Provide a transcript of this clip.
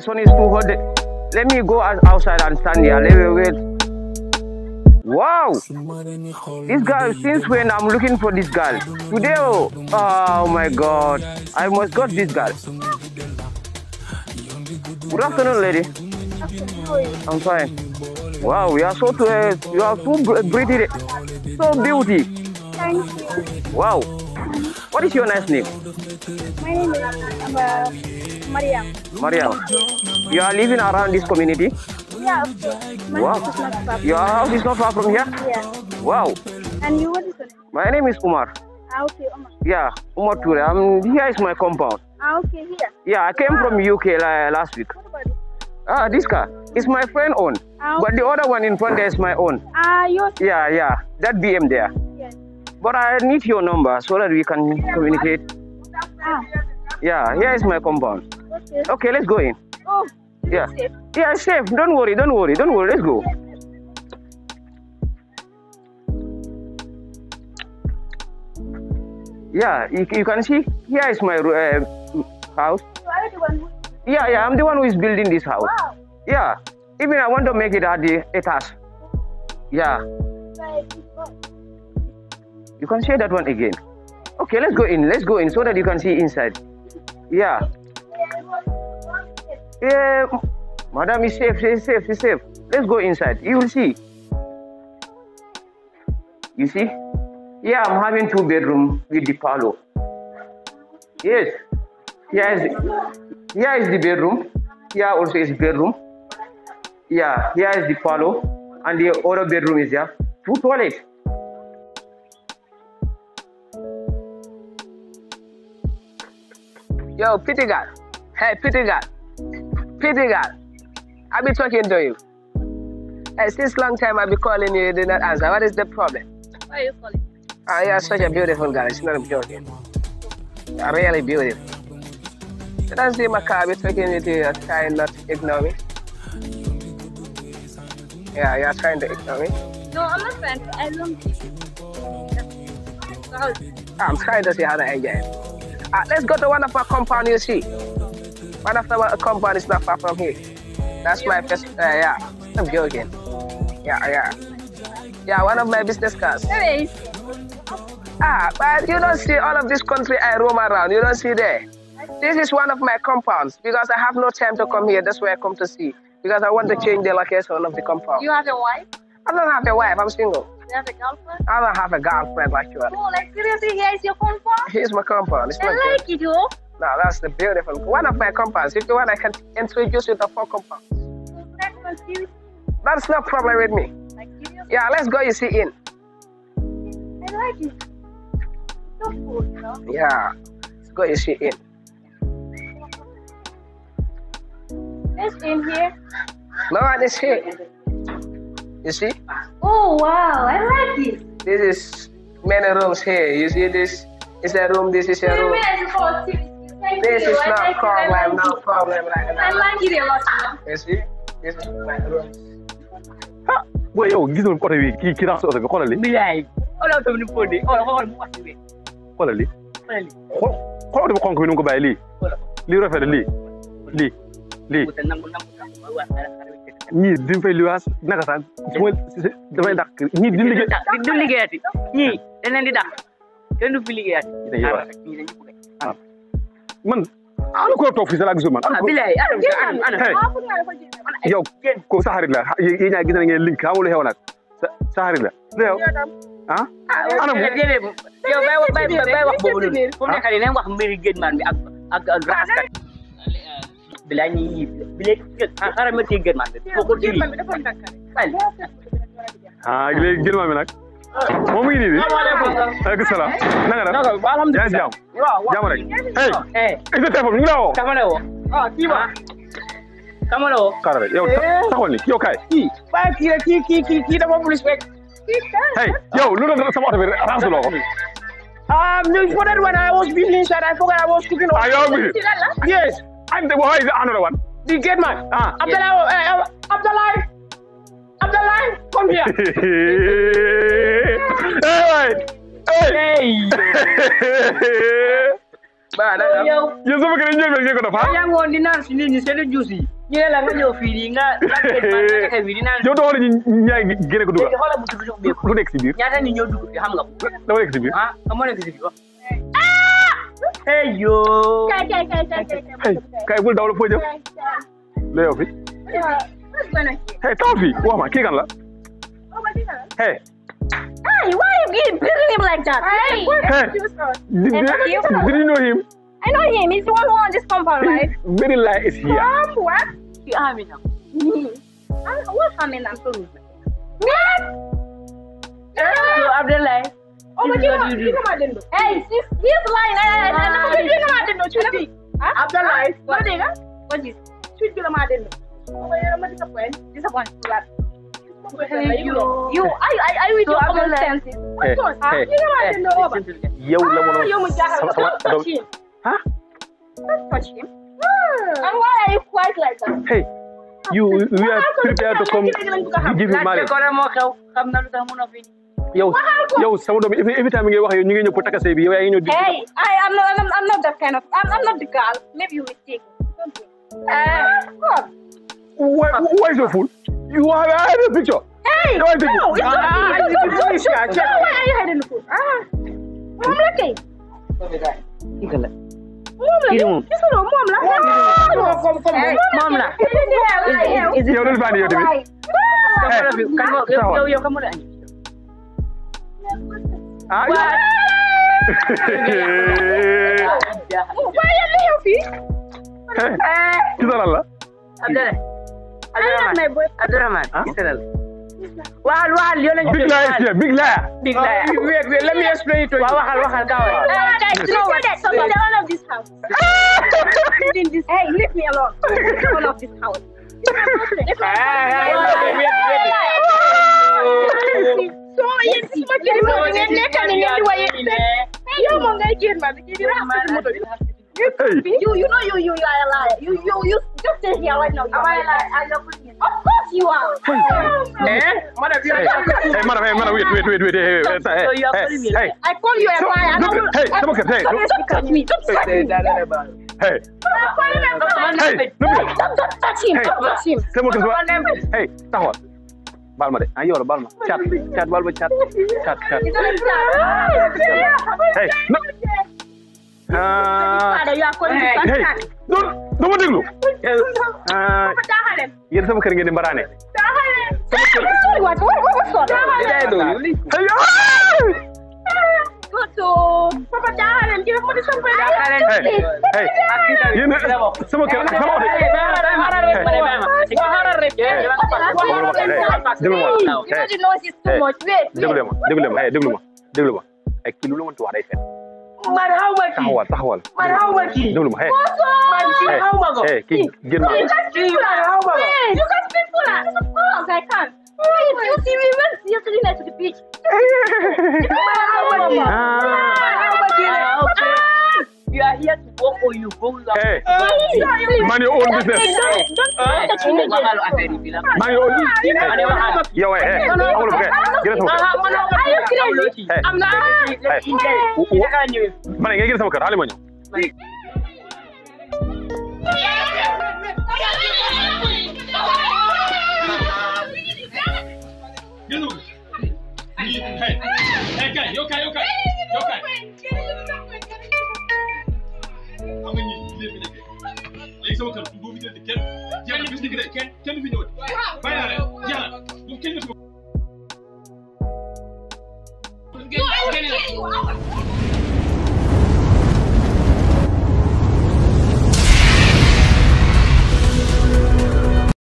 sun is too hot. Let me go outside and stand here. Let me wait. Wow! This girl, since when I'm looking for this girl. Today, oh, oh my god. I must got this girl. Good afternoon, lady. I'm fine. Wow, you are so uh, you are so pretty, so beauty. Thank you. Wow. What is your nice name? My name is uh, Mariam. Mariam. You are living around this community? Yeah, of course. My Wow. house is not far. Your house is not far from here? Yeah. Wow. And you, what is your name? My name is Umar. Ah, okay, Omar. Yeah, Umar Ture. Um, here is my compound. Ah, okay, here. Yeah, I came from UK la- last week. What about it? Ah, this car is my friend own, Ah, but the other one in front there is my own. Ah, yours? Yeah, yeah, that BM there. Yes. But I need your number so that we can communicate. Ah, Yeah, here is my compound. Okay. Okay, let's go in. Oh, Yeah, safe. yeah, it's safe. Don't worry, don't worry, don't worry. Let's go. Yeah, you, you can see here is my uh, house. So are the one who... Yeah, yeah, I'm the one who is building this house. Wow. Yeah, even I want to make it at the etage. Yeah, Like, it's good. you can say that one again. Okay, let's go in. Let's go in so that you can see inside. Yeah, yeah, madam is safe. She's safe. She's safe. Let's go inside. You will see. You see? Yeah, I'm having two bedroom with the parlor. Yes. Here is, here is the bedroom. Here also is bedroom. Yeah, here is the parlor. And the other bedroom is there. Two toilets. Yo, pretty guy. Hey, pretty girl. Pretty girl. I be talking to you. Hey, since long time I be calling you, you did not answer. What is the problem? Why are you calling? Ah, you're such a beautiful girl. It's not a joking. You're really beautiful. You don't see my car. I be talking with you. You're trying not to ignore me. Yeah, you're trying to ignore me. No, I'm not trying to. I love you. So how is it? I'm trying to see how to enjoy it. Ah, let's go to one of our compound you see. One of our compound is not far from here. That's my first, uh, yeah. I'm joking. Yeah, yeah. Yeah, one of my business cards. Is Ah, but you don't see all of this country I roam around. You don't see there. This is one of my compounds because I have no time to come here. That's why I come to see. Because I want to change the location of the compound. You have a wife? I don't have a wife. I'm single. You have a girlfriend? I don't have a girlfriend like actually. Oh, like seriously, here is your compound? Here's my compound. It's I not good. like it, yo. No, that's the beautiful one of my compounds. If you want, I can introduce you to four compounds. That's not no problem with me. Yeah, let's go. You see in. I like it. So cool, know. Yeah, let's go. You see in. It's in here. No one is here. You see, Oh wow, I like it. this is many rooms here. You see, this is a room. This is a room. this is not problem, no problem like that. I like you a lot. Yes, yes, yes. ah booy yow gis nga côté bi kii kii raxas oto bi xoolal li. li yaay xoolal oto bi ni mu fóotee xoolal xoolal mu fóotee bi. xoolal li. xoolal li xoolal oto bi xonk bi ni mu ko bàyyi lii. lii rafet na lii lii lii. ñii duñ fay luwaas naka sax mooy dafay dàq ñii duñ liggéey. duñ liggéeyati ñii dañ leen di dàq kenn du fi liggéeyati. Man ana ko toog fii sa laa gisul man ah bilaay Ah, yow ko sa xarit la yéen ñaa gis na ngeen link xamul lu xew nag sa xarit la. Lu ah? Ana mu? Yow bay wax bay bay wax boobu noonu. fu mu nekk nii nañ wax mbiri géej maan bi ak ak ak raxaskat bilaay ñii ñii bilaay xaaral ma téye géej maan bi ah léegi jël ma mi nag. Moom mu ngi nii bi aleykum salaam na nga def yaa ngi si jàmm jàmm rek hey eh est ce téléphone mi ngi la woo kama la woo ah kii ma kama la woo xaaral rek yow taxawal ni yow kaay kii waaye kii la kii kii kii kii dafa plus rek hey yow lu doon sama oto bi raxasuloo ko Um, no, for that one, I was busy inside. I forgot I was cooking. ah yow bi Yes, and the boy is another one the gate man. ah Abdallah, uh, uh, Abdallah, Abdallah, come here. ba da yanzu muka dan jirgin ko da fa ya ngon dinar si ni se le juice ni la nga ñëw fii nii nga ka wi dinar yow do wala ñi ñay gëne ko dugal te xoolal bu dugg ci biir lu nekk ci biir ñaata ni ñoo nga dama nekk ci biir ah dama nekk ci biir ah kay kay kay la foo jëm la yow fi hey taw ma kii kan la hey Hi, why are you beating him like that? Hey, hey. Did, did, you, did you know him? I know him. He's the one who owns this compound, right? Very lie is here. Stop, what? You are me now. Me. I'm, what's happening? I'm so rude. What? Yeah. You are the lie. Oh, but you know, you know what I didn't know. Hey, she's, he's lying. I, I, I, I, you know what I didn't know. Should be. Abdullah. What is it? Should be the man I didn't know. Oh, you're a disappointment. Disappointment. You, I, I, I with So, common Abdullah. senses. Hey, What's going on? hey. You know my dinner over. to the guy. yow la mënoon you must sama sama touch him. huh Don't touch him. And why are you quiet like that? hey you we are prepared to come give you laajte marriage ko rek moo xew xam na lu tax mun fi yow yow sama doom every every time ngay wax yow ñu ngi ñëw pour takk bi yow yaa ngi ñëw Hey, I, I'm not, I'm, I'm not that kind of, I'm, I'm not the girl. Maybe you mistake. Uh, what? why why is your fool you have I have a picture Hey, No, no, it's Ah, not ah, me. it's Don't- don't- Felicia, don't- check. no, Why are you hiding the food? Ah, mom laki. kii kan la Mom moom. This one, mom la. Hey, moom la Is yow dafa andi yow tamit kan moo la fi kan moo taxawal. yow yow kan moo la andi ah Why are you here? hey ci sa lan la Abdoulaye I love my boy. Abdourahmane Ah? gis nga la waxal waxal yow lañu big liar is here big liar big liar Wait, wait, let me explain it to you. waaw waxal waxal gaaw Uh, guys, you know what? So you're the owner of this house. In this, hey, leave me alone. You're the owner of this house. It's my Hey, hey, wait, wait, wait. So, yeah, this is what you're doing. You're naked and you're doing it. Hey, you won't get kid, man. You don't have to You, you know you, you, you are a liar. You, you, you just stay here right now. Am I a liar? I love you. Of course you are. Eh? Madam, you hey hey madam hey madam wait wait wait wait hey hey So you are calling me hey hey I call you a liar. look, will- hey, come on, hey, Don't look. touch me. Don't touch me. hey I'm calling him a liar. hey Hey, don't, don't touch him. Hey. Don't touch him. sama kër sama hey taxawal baal ma de ah yow la baal ma cat cat baal ma a liar. hey duma dulu. yéen sama kër ngeen di mbaraane sama kër sama déglu ma déglu ma déglu ma ay kii lu la mën wax day fen taxawal taxawal déglu ma hey. Hey hey kii génn ma You can speak Fula. Wait, you can speak Fula. Of course, I can. Wait, you see, we went yesterday night to the beach. You you go out. ma ne old business. ma ne old business. yow eh amul kɛ gɛrɛ sɔrɔ. ma ne kɛ gɛrɛ sɔrɔ kɛra hali ma ɲɛ. Kër bu fi jëlee kenn jeex na bis ni ki de kenn kenn fi ñëwati bàyyi naa leen jeex na bu kenn du